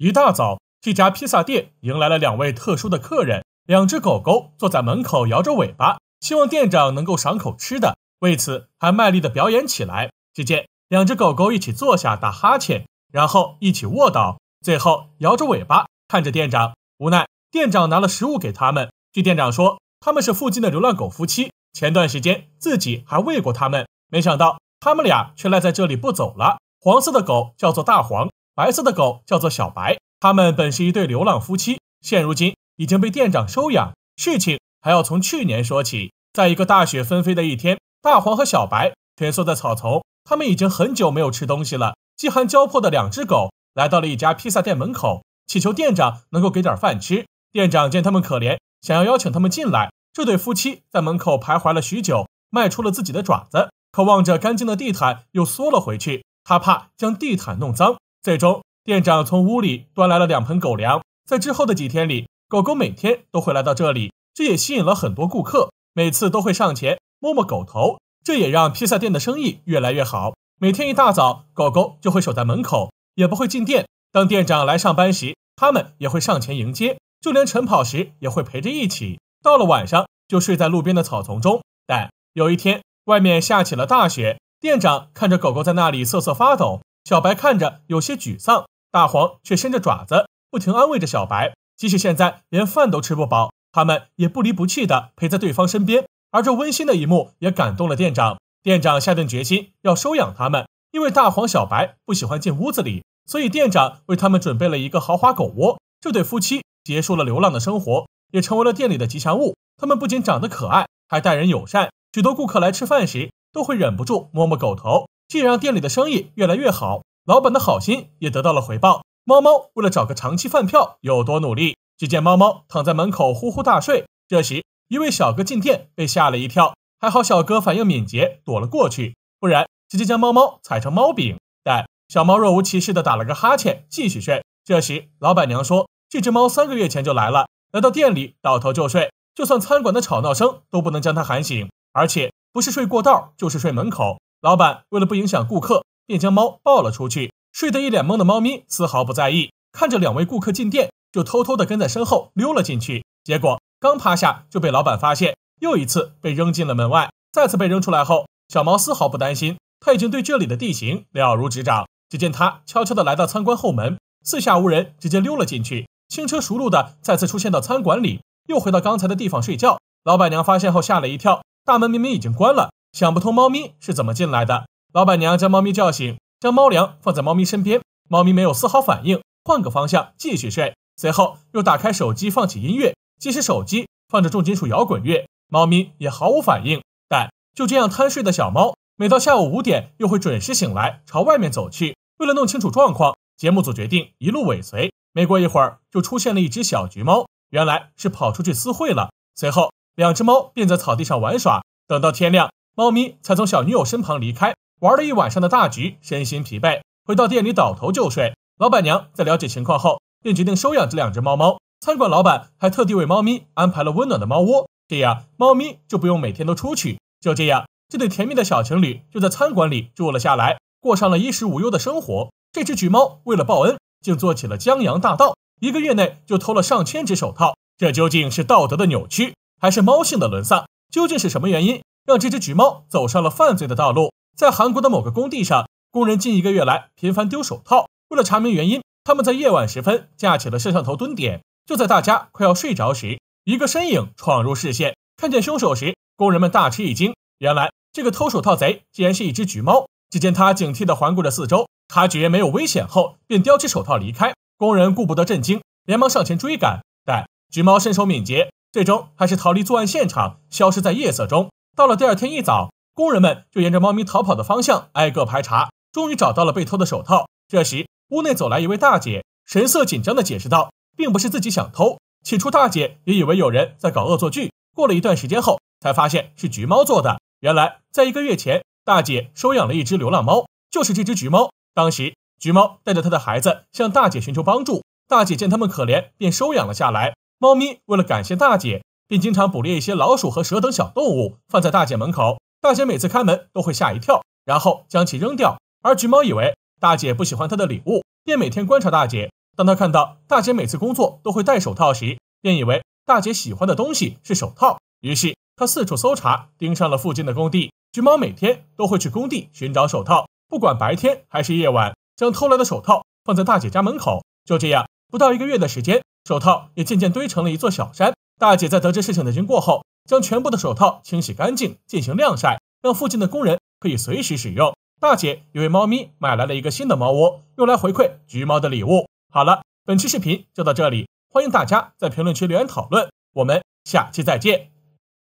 一大早，这家披萨店迎来了两位特殊的客人，两只狗狗坐在门口摇着尾巴，希望店长能够赏口吃的，为此还卖力的表演起来。只见两只狗狗一起坐下打哈欠，然后一起卧倒，最后摇着尾巴看着店长。无奈店长拿了食物给他们。据店长说，他们是附近的流浪狗夫妻，前段时间自己还喂过他们，没想到他们俩却赖在这里不走了。黄色的狗叫做大黄，白色的狗叫做小白。他们本是一对流浪夫妻，现如今已经被店长收养。事情还要从去年说起，在一个大雪纷飞的一天，大黄和小白蜷缩在草丛。他们已经很久没有吃东西了，饥寒交迫的两只狗来到了一家披萨店门口，祈求店长能够给点饭吃。店长见他们可怜，想要邀请他们进来。这对夫妻在门口徘徊了许久，迈出了自己的爪子，可望着干净的地毯又缩了回去。他怕将地毯弄脏。最终，店长从屋里端来了两盆狗粮。在之后的几天里，狗狗每天都会来到这里，这也吸引了很多顾客，每次都会上前摸摸狗头。这也让披萨店的生意越来越好。每天一大早，狗狗就会守在门口，也不会进店。当店长来上班时，它们也会上前迎接，就连晨跑时也会陪着一起。到了晚上，就睡在路边的草丛中。但有一天，外面下起了大雪，店长看着狗狗在那里瑟瑟发抖，小白看着有些沮丧，大黄却伸着爪子，不停安慰着小白。即使现在连饭都吃不饱，他们也不离不弃地陪在对方身边。而这温馨的一幕也感动了店长，店长下定决心要收养他们。因为大黄、小白不喜欢进屋子里，所以店长为他们准备了一个豪华狗窝。这对夫妻结束了流浪的生活，也成为了店里的吉祥物。他们不仅长得可爱，还待人友善，许多顾客来吃饭时都会忍不住摸摸狗头，既让店里的生意越来越好。老板的好心也得到了回报。猫猫为了找个长期饭票有多努力？只见猫猫躺在门口呼呼大睡，这时。一位小哥进店被吓了一跳，还好小哥反应敏捷躲了过去，不然直接将猫猫踩成猫饼。但小猫若无其事的打了个哈欠，继续睡。这时老板娘说：“这只猫三个月前就来了，来到店里倒头就睡，就算餐馆的吵闹声都不能将它喊醒，而且不是睡过道就是睡门口。”老板为了不影响顾客，便将猫抱了出去。睡得一脸懵的猫咪丝毫不在意，看着两位顾客进店，就偷偷的跟在身后溜了进去。结果。刚趴下就被老板发现，又一次被扔进了门外。再次被扔出来后，小猫丝毫不担心，他已经对这里的地形了如指掌。只见他悄悄地来到餐馆后门，四下无人，直接溜了进去，轻车熟路的再次出现到餐馆里，又回到刚才的地方睡觉。老板娘发现后吓了一跳，大门明明已经关了，想不通猫咪是怎么进来的。老板娘将猫咪叫醒，将猫粮放在猫咪身边，猫咪没有丝毫反应，换个方向继续睡。随后又打开手机放起音乐。即使手机放着重金属摇滚乐，猫咪也毫无反应。但就这样贪睡的小猫，每到下午五点又会准时醒来，朝外面走去。为了弄清楚状况，节目组决定一路尾随。没过一会儿，就出现了一只小橘猫，原来是跑出去私会了。随后，两只猫便在草地上玩耍。等到天亮，猫咪才从小女友身旁离开。玩了一晚上的大橘身心疲惫，回到店里倒头就睡。老板娘在了解情况后，便决定收养这两只猫猫。餐馆老板还特地为猫咪安排了温暖的猫窝，这样猫咪就不用每天都出去。就这样，这对甜蜜的小情侣就在餐馆里住了下来，过上了衣食无忧的生活。这只橘猫为了报恩，竟做起了江洋大盗，一个月内就偷了上千只手套。这究竟是道德的扭曲，还是猫性的沦丧？究竟是什么原因让这只橘猫走上了犯罪的道路？在韩国的某个工地上，工人近一个月来频繁丢手套。为了查明原因，他们在夜晚时分架起了摄像头蹲点。就在大家快要睡着时，一个身影闯入视线。看见凶手时，工人们大吃一惊。原来这个偷手套贼竟然是一只橘猫。只见他警惕地环顾着四周，察觉没有危险后，便叼起手套离开。工人顾不得震惊，连忙上前追赶。但橘猫身手敏捷，最终还是逃离作案现场，消失在夜色中。到了第二天一早，工人们就沿着猫咪逃跑的方向挨个排查，终于找到了被偷的手套。这时，屋内走来一位大姐，神色紧张地解释道。并不是自己想偷，起初大姐也以为有人在搞恶作剧。过了一段时间后，才发现是橘猫做的。原来，在一个月前，大姐收养了一只流浪猫，就是这只橘猫。当时，橘猫带着它的孩子向大姐寻求帮助，大姐见他们可怜，便收养了下来。猫咪为了感谢大姐，并经常捕猎一些老鼠和蛇等小动物，放在大姐门口。大姐每次开门都会吓一跳，然后将其扔掉。而橘猫以为大姐不喜欢她的礼物，便每天观察大姐。当他看到大姐每次工作都会戴手套时，便以为大姐喜欢的东西是手套。于是他四处搜查，盯上了附近的工地。橘猫每天都会去工地寻找手套，不管白天还是夜晚，将偷来的手套放在大姐家门口。就这样，不到一个月的时间，手套也渐渐堆成了一座小山。大姐在得知事情的经过后，将全部的手套清洗干净，进行晾晒，让附近的工人可以随时使用。大姐也为猫咪买来了一个新的猫窝，用来回馈橘猫的礼物。好了，本期视频就到这里，欢迎大家在评论区留言讨论，我们下期再见。